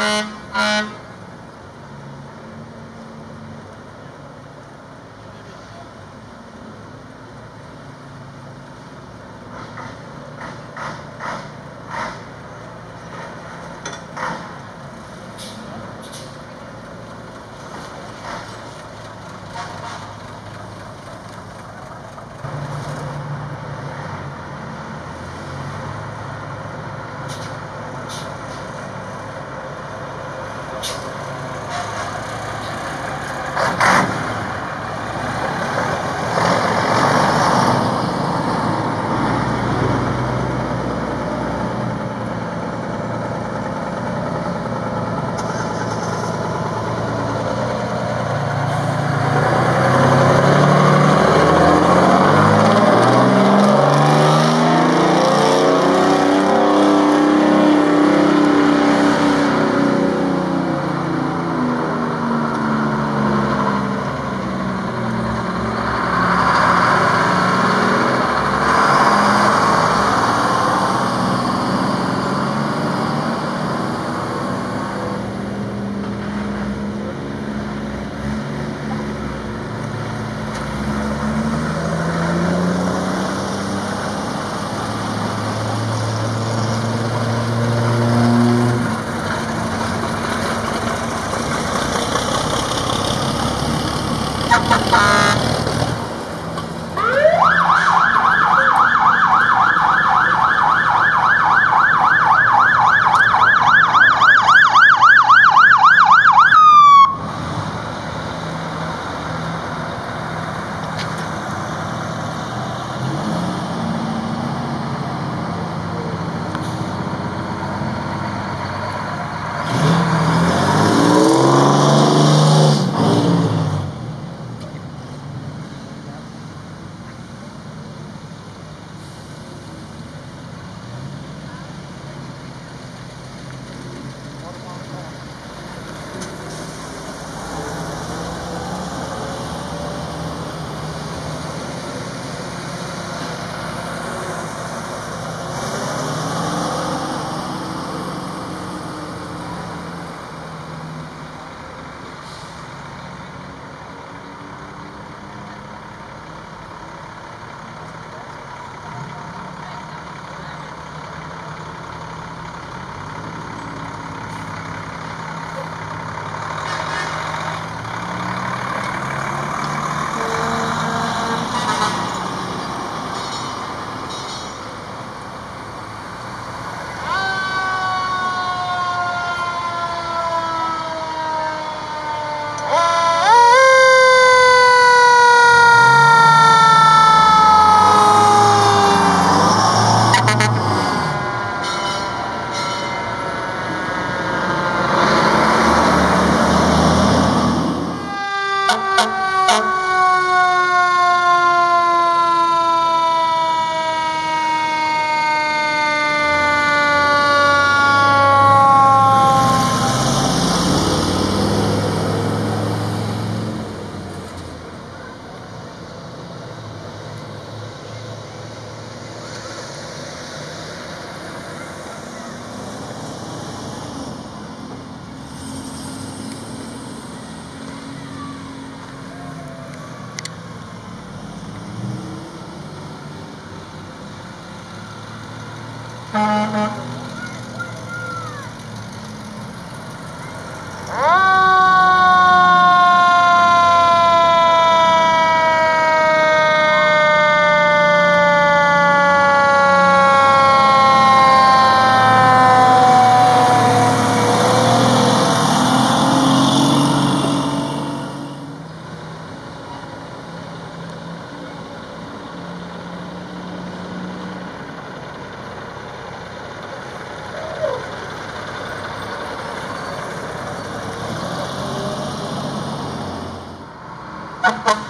Uh-huh. Ha ha ha! Uh-huh. Ha ha ha.